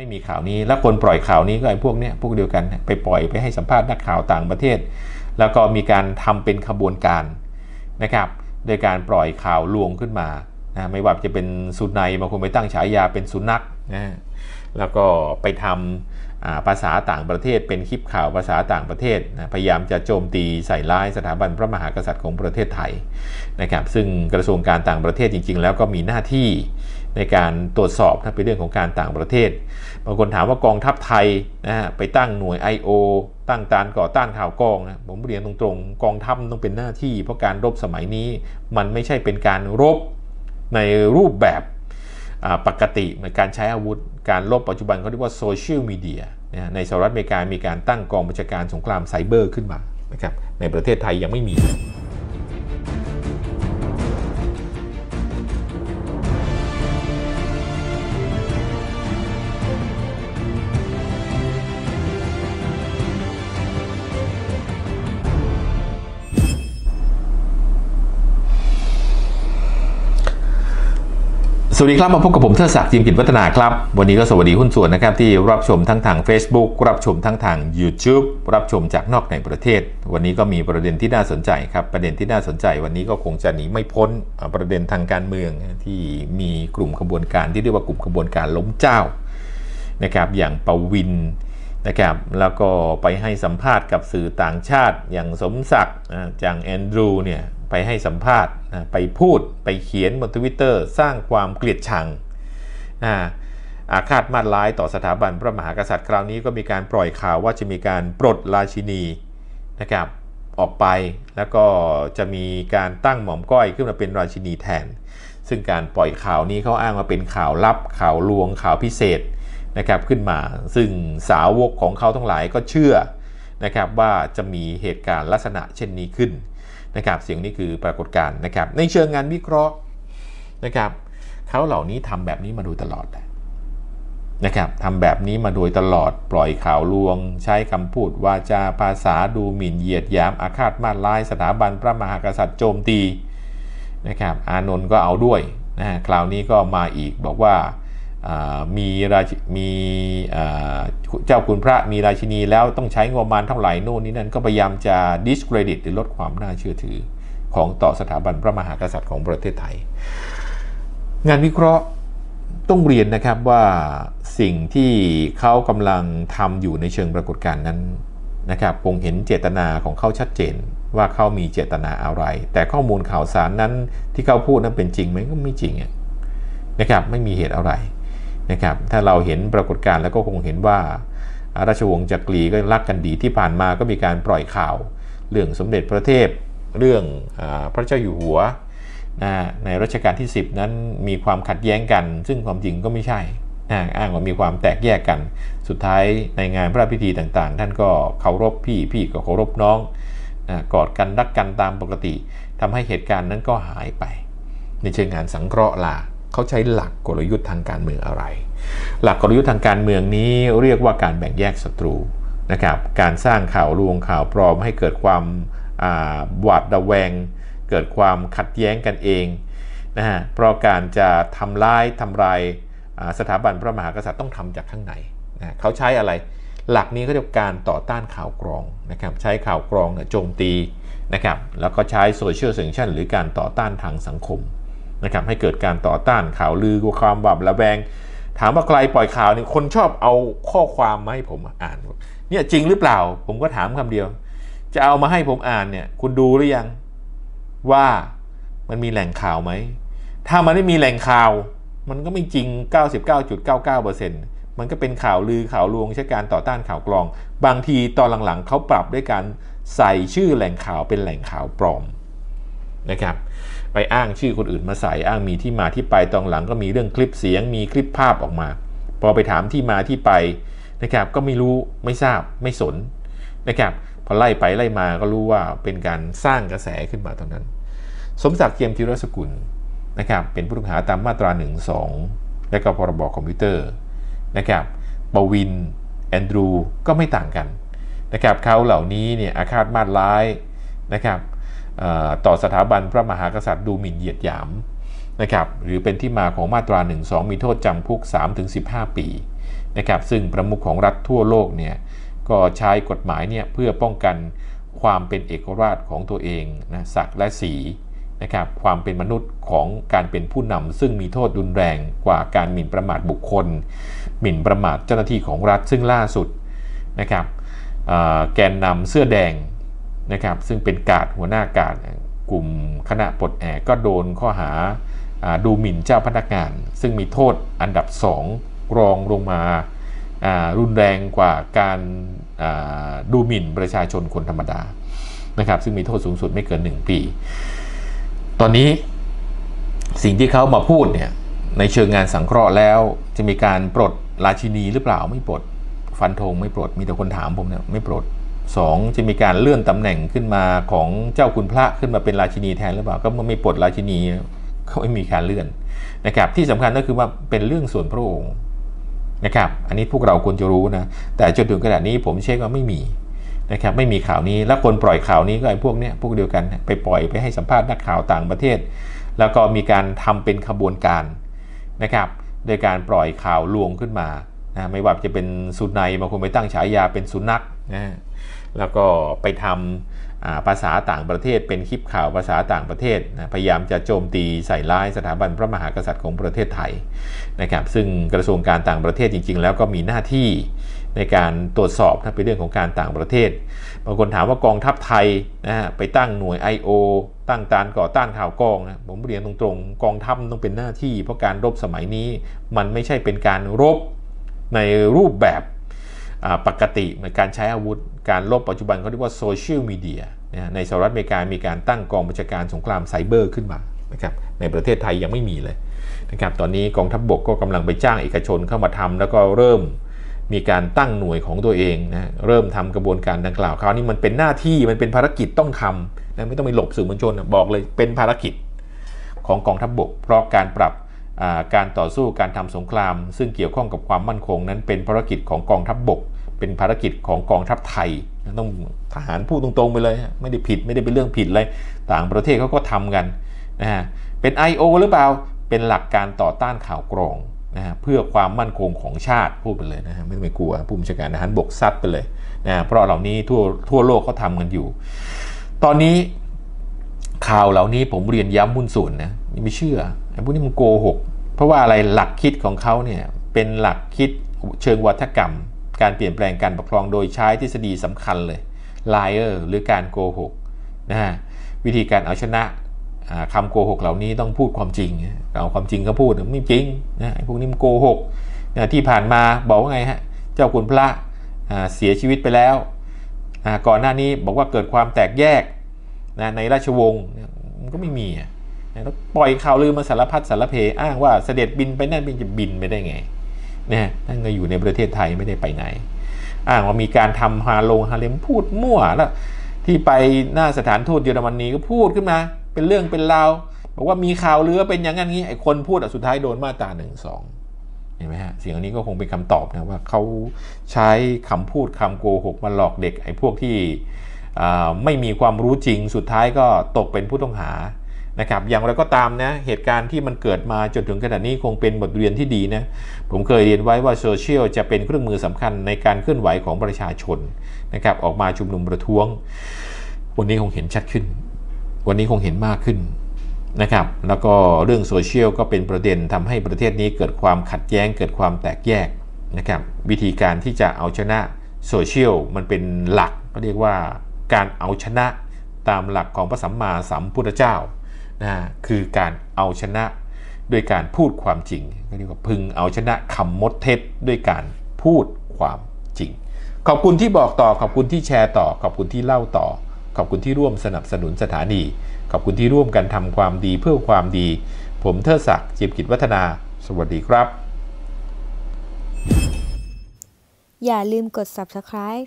ไม่มีข่าวนี้ แล้วคนปล่อยข่าวนี้ก็ไอ้พวกเนี้ยพวกเดียวกันไปปล่อยไปให้สัมภาษณ์นักข่าวต่างประเทศ แล้วก็มีการทำเป็นขบวนการนะครับโดยการปล่อยข่าวลวงขึ้นมานะไม่ว่าจะเป็นสุนัยบางคนไปตั้งฉายาเป็นสุนัขนะแล้วก็ไปทำภาษาต่างประเทศ เป็นคลิปข่าวภาษาต่างประเทศนะพยายามจะโจมตีใส่ร้ายสถาบันพระมหากษัตริย์ของประเทศไทยนะครับซึ่งกระทรวงการต่างประเทศจริง ๆ แล้วก็มีหน้าที่ ในการตรวจสอบถ้าเป็นเรื่องของการต่างประเทศ บางคนถามว่ากองทัพไทยนะฮะไปตั้งหน่วย I.O. ตั้งการก่อต้านข่าวกองนะผมเรียนตรงๆ กองทัพต้องเป็นหน้าที่ เพราะการรบสมัยนี้มันไม่ใช่เป็นการรบในรูปแบบปกติในการใช้อาวุธ การรบปัจจุบันเขาเรียกว่าโซเชียลมีเดียในสหรัฐอเมริกามีการตั้งกองบัญชาการสงครามไซเบอร์ขึ้นมานะครับในประเทศไทยยังไม่มี สวัสดีครับมาพบกับผมเทิดศักดิ์จิมกิจวัฒนาครับ วันนี้ก็สวัสดีหุ้นส่วนนะครับที่รับชมทั้งทาง Facebook รับชมทั้งทาง YouTube รับชมจากนอกในประเทศ วันนี้ก็มีประเด็นที่น่าสนใจครับ ประเด็นที่น่าสนใจ วันนี้ก็คงจะหนีไม่พ้นประเด็นทางการเมืองที่มีกลุ่มขบวนการที่เรียกว่ากลุ่มขบวนการล้มเจ้านะครับอย่างปวินนะครับแล้วก็ไปให้สัมภาษณ์กับสื่อต่างชาติ อย่างสมศักดิ์อย่างแอนดรูเนี่ย ไปให้สัมภาษณ์ไปพูดไปเขียนบนทวิตเตอร์สร้างความเกลียดชังอาฆาตมาดร้ายต่อสถาบันพระมหากษัตริย์คราวนี้ก็มีการปล่อยข่าวว่าจะมีการปลดราชินีนะครับออกไปแล้วก็จะมีการตั้งหม่อมก้อยขึ้นมาเป็นราชินีแทน ซึ่งการปล่อยข่าวนี้เขาอ้างว่าเป็นข่าวลับข่าวลวงข่าวพิเศษนะครับขึ้นมา ซึ่งสาวกของเขาทั้งหลายก็เชื่อนะครับว่าจะมีเหตุการณ์ลักษณะเช่นนี้ขึ้น นะครับเสียงนี้คือปรากฏการณ์นะครับในเชิงงานวิเคราะห์นะครับเขาเหล่านี้ทำแบบนี้มาโดยตลอดนะครับทำแบบนี้มาโดยตลอดปล่อยข่าวลวง ใช้คำพูดวาจาภาษาดูหมิ่นเหยียดยามอาฆาตมาดร้าย สถาบันพระมหากษัตริย์โจมตีนะครับอานนท์ก็เอาด้วยนะคราวนี้ก็มาอีกบอกว่า มีราชมีเจ้าคุณพระมีราชินีแล้วต้องใช้งบประมาณเท่าไหร่โน่นนี่นั่นก็พยายามจะ discredit หรือลดความน่าเชื่อถือของต่อสถาบันพระมหากษัตริย์ของประเทศไทย งานวิเคราะห์ต้องเรียนนะครับว่าสิ่งที่เขากำลังทำอยู่ในเชิงปรากฏการณ์นั้นนะครับคงเห็นเจตนาของเขาชัดเจนว่าเขามีเจตนาอะไร แต่ข้อมูลข่าวสารนั้นที่เขาพูดนั้นเป็นจริงไหมก็ไม่จริงนะครับไม่มีเหตุอะไร นะครับถ้าเราเห็นปรากฏการณ์แล้วก็คงเห็นว่า ราชวงศ์จักรีก็รักกันดีที่ผ่านมาก็มีการปล่อยข่าว เรื่องสมเด็จพระเทพเรื่องอพระเจ้าอยู่หัวนะในรัชกาลที่ 10 นั้นมีความขัดแย้งกัน ซึ่งความจริงก็ไม่ใช่นะอ้างว่ามีความแตกแยกกัน สุดท้ายในงานพระพิธีต่างๆ ท่านก็เคารพพี่พี่ก็เคารพน้องนะกอดกันรักกันตามปกติทำให้เหตุการณ์นั้นก็หายไป ในเชิงงานสังเคราะห์ลา เขาใช้หลักกลยุทธ์ทางการเมืองอะไร หลักกลยุทธ์ทางการเมืองนี้เรียกว่าการแบ่งแยกศัตรูนะครับ การสร้างข่าวลวงข่าวปลอมให้เกิดความหวาดระแวง เกิดความขัดแย้งกันเองนะฮะ เพราะการจะทำร้ายทำลายสถาบันพระมหากษัตริย์ต้องทำจากข้างในนะเขาใช้อะไร หลักนี้เขาเรียกการต่อต้านข่าวกรองนะครับ ใช้ข่าวกรองโจมตีนะครับ แล้วก็ใช้โซเชียลเซนชั่นหรือการต่อต้านทางสังคม นะครับให้เกิดการต่อต้านข่าวลือความบับระแวง ถามว่าใครปล่อยข่าวนี่คนชอบเอาข้อความมาให้ผมอ่านเนี่ยจริงหรือเปล่า ผมก็ถามคำเดียว จะเอามาให้ผมอ่านเนี่ยคุณดูหรือยังว่ามันมีแหล่งข่าวไหม ถ้ามันไม่มีแหล่งข่าว มันก็ไม่จริง 99.99%มันก็เป็นข่าวลือข่าวลวงใช้การต่อต้านข่าวกรอง บางทีตอนหลังๆเขาปรับด้วยการใส่ชื่อแหล่งข่าวเป็นแหล่งข่าวปลอม นะครับไปอ้างชื่อคนอื่นมาใส่อ้างมีที่มาที่ไปตอนหลังก็มีเรื่องคลิปเสียง มีคลิปภาพออกมา พอไปถามที่มาที่ไปนะครับก็ไม่รู้ไม่ทราบไม่สนนะครับพอไล่ไปไล่มาก็รู้ว่าเป็นการสร้างกระแสขึ้นมาตอนนั้น สมศักดิ์เจียมธีรสกุลนะครับเป็นผู้ต้องหาตามมาตรา1 2และก็พรบคอมพิวเตอร์นะครับปวิน แอนดรูก็ไม่ต่างกันนะครับเขาเหล่านี้เนี่ยอาฆาตมาดร้ายนะครับ ต่อสถาบันพระมหากษัตริย์ดูหมิ่นเหยียดหยามนะครับหรือเป็นที่มาของมาตรา 1 2 มีโทษจำคุก 3-15 ปีนะครับซึ่งประมุขของรัฐทั่วโลกเนี่ยก็ใช้กฎหมายเนี่ยเพื่อป้องกันความเป็นเอกราชของตัวเองนะศักและสีนะครับความเป็นมนุษย์ของการเป็นผู้นำซึ่งมีโทษรุนแรงกว่าการหมิ่นประมาทบุคคล หมิ่นประมาทเจ้าหน้าที่ของรัฐซึ่งล่าสุดนะครับแกนนำเสื้อแดง นะครับซึ่งเป็นกาดหัวหน้ากาดกลุ่มคณะปลดแอกก็โดนข้อหาดูหมิ่นเจ้าพนักงาน ซึ่งมีโทษอันดับ 2 รองลงมารุนแรงกว่าการดูหมิ่นประชาชนคนธรรมดานะครับซึ่งมีโทษสูงสุดไม่เกิน 1 ปี ตอนนี้สิ่งที่เขามาพูดเนี่ยในเชิงงานสังเคราะห์แล้ว จะมีการปลดราชินีหรือเปล่าไม่ปลดฟันธงไม่ปลดมีแต่คนถามผมเนี่ยไม่ปลด 2จะมีการเลื่อนตำแหน่งขึ้นมาของเจ้าคุณพระขึ้นมาเป็นราชินีแทนหรือเปล่า ก็มันไม่ปลดราชินีเขาไม่มีการเลื่อนนะครับ ที่สำคัญก็คือว่าเป็นเรื่องส่วนพระองค์นะครับ อันนี้พวกเราควรจะรู้นะ แต่จนถึงขณะนี้ผมเช็คว่าไม่มีนะครับ ไม่มีข่าวนี้ แล้วคนปล่อยข่าวนี้ก็ไอ้พวกเนี้ยพวกเดียวกันไปปล่อยไปให้สัมภาษณ์นักข่าวต่างประเทศ แล้วก็มีการทำเป็นขบวนการนะครับ โดยการปล่อยข่าวลวงขึ้นมานะไม่ว่าจะเป็นสุนัยบางคนไปตั้งฉายาเป็นสุนัขนะ แล้วก็ไปทำภาษาต่างประเทศเป็นคลิปข่าวภาษาต่างประเทศนะพยายามจะโจมตีใส่ร้ายสถาบันพระมหากษัตริย์ของประเทศไทยนะครับซึ่งกระทรวงการต่างประเทศจริง ๆ แล้วก็มีหน้าที่ในการตรวจสอบถ้าเป็นเรื่องของการต่างประเทศ บางคนถามว่ากองทัพไทยนะฮะไปตั้งหน่วย I.O. ตั้งการก่อต้านข่าวกองนะผมเรียนตรงๆ กองทัพต้องเป็นหน้าที่ เพราะการรบสมัยนี้มันไม่ใช่เป็นการรบในรูปแบบ ปกติในการใช้อาวุธ การลบปัจจุบันเขาเรียกว่าโซเชียลมีเดียในสหรัฐอเมริกามีการตั้งกองบัญชาการสงครามไซเบอร์ขึ้นมานะครับในประเทศไทยยังไม่มีเลยนะครับตอนนี้กองทัพบบกก็กำลังไปจ้างเอกชนเข้ามาทำแล้วก็เริ่มมีการตั้งหน่วยของตัวเองนะเริ่มทำกระบวนการดังกล่าวคราวนี้มันเป็นหน้าที่มันเป็นภารกิจต้องทำนะไม่ต้องไปหลบสื่อมวลชนบอกเลยเป็นภารกิจของกองทัพบบก เพราะการปรับ การต่อสู้การทำสงคราม ซึ่งเกี่ยวข้องกับความมั่นคงนั้นเป็นภารกิจของกองทัพบบก เป็นภารกิจของกองทัพไทยต้องทหารพูดตรงๆไปเลย ไม่ได้ผิดไม่ได้เป็นเรื่องผิดเลยต่างประเทศเขาก็ทำกันนะฮะเป็น I.O. หรือเปล่าเป็นหลักการต่อต้านข่าวกรองนะฮะเพื่อความมั่นคงของชาติพูดไปเลยนะฮะไม่ต้องไปกลัวผู้บัญชาการทหารบกซัดไปเลยนะเพราะเหล่านี้ทั่วทั่วโลกเขาทำกันอยู่ ตอนนี้ข่าวเหล่านี้ผมเรียนย้ำมุ่นส่วนนะไม่เชื่อไอ้พวกนี้มันโกหก เพราะว่าอะไรหลักคิดของเขาเนี่ยเป็นหลักคิดเชิงวัฒกรรม การเปลี่ยนแปลงการปกครองโดยใช้ทฤษฎีสำคัญเลยไลเออร์หรือการโกหกนะฮะวิธีการเอาชนะคำโกหกเหล่านี้ต้องพูดความจริงเอาความจริงเขาพูดไม่จริงนะพวกนี้มันโกหกที่ผ่านมาบอกว่าไงฮะเจ้าคุณพระเสียชีวิตไปแล้วก่อนหน้านี้บอกว่าเกิดความแตกแยกในราชวงศ์มันก็ไม่มี แล้วปล่อยข่าวลือมาสารพัดสารเพอ้างว่าเสด็จบินไปนั่นเป็นจะบินไปได้ไงนี่นั่นก็อยู่ในประเทศไทยไม่ได้ไปไหน อ้างว่ามีการทำฮาโลงฮาเลมพูดมั่วแล้วที่ไปหน้าสถานทูตเยอรมนีก็พูดขึ้นมา เป็นเรื่องเป็นราวบอกว่ามีข่าวเรือเป็นอย่างนั้นนี้ไอ้คนพูดอะสุดท้ายโดนมาตราหนึ่งสองเห็นไหมฮะสิ่งนี้ก็คงเป็นคำตอบนะว่าเขาใช้คำพูดคำโกหกมาหลอกเด็กไอ้พวกที่ไม่มีความรู้จริงสุดท้ายก็ตกเป็นผู้ต้องหา นะครับอย่างไรก็ตามนะเหตุการณ์ที่มันเกิดมาจนถึงขนาดนี้คงเป็นบทเรียนที่ดีนะผมเคยเรียนไว้ว่าโซเชียลจะเป็นเครื่องมือสำคัญในการเคลื่อนไหวของประชาชนนะครับออกมาชุมนุมประท้วง วันนี้คงเห็นชัดขึ้น วันนี้คงเห็นมากขึ้นนะครับแล้วก็เรื่องโซเชียลก็เป็นประเด็นทำให้ประเทศนี้เกิดความขัดแย้ง เกิดความแตกแยกนะครับวิธีการที่จะเอาชนะโซเชียลมันเป็นหลักก็เรียกว่าการเอาชนะตามหลักของพระสัมมาสัมพุทธเจ้า นะคือการเอาชนะด้วยการพูดความจริงก็เรียกว่าพึงเอาชนะคำมดเท็จด้วยการพูดความจริง ขอบคุณที่บอกต่อขอบคุณที่แชร์ต่อ ขอบคุณที่เล่าต่อ ขอบคุณที่ร่วมสนับสนุนสถานี ขอบคุณที่ร่วมกันทำความดีเพื่อความดี ผมเทิดศักดิ์จิมกิจวัฒนา สวัสดีครับ อย่าลืมกด subscribe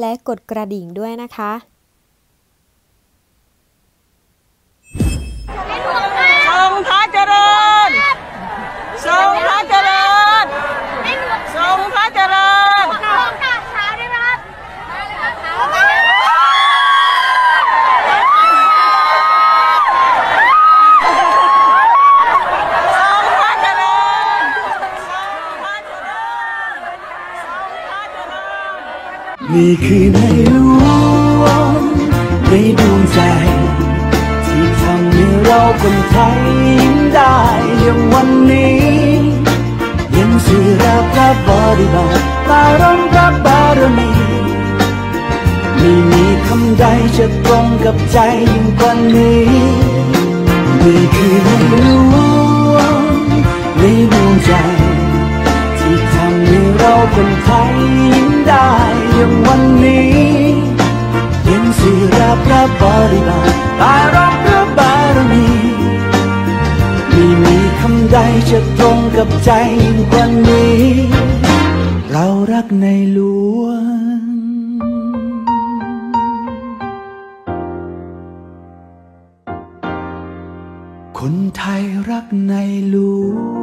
และกดกระดิ่งด้วยนะคะ คนไทยยิ้มได้อย่างวันนี้ยังสื่อรับพระบริบาลตารมพระบารมีไม่มีคำใดจะตรงกับใจยิ่งกว่านี้นี่คือในหลวงในดวงใจ ที่ทำให้เราคนไทยยิ้มได้อย่างวันนี้ยังสื่อรับพระบริบาลตารับพระ บารมีไม่มีคำใดจะตรงกับใจยิ่งกว่านี้ เรารักในหลวงคนไทยรักในหลวง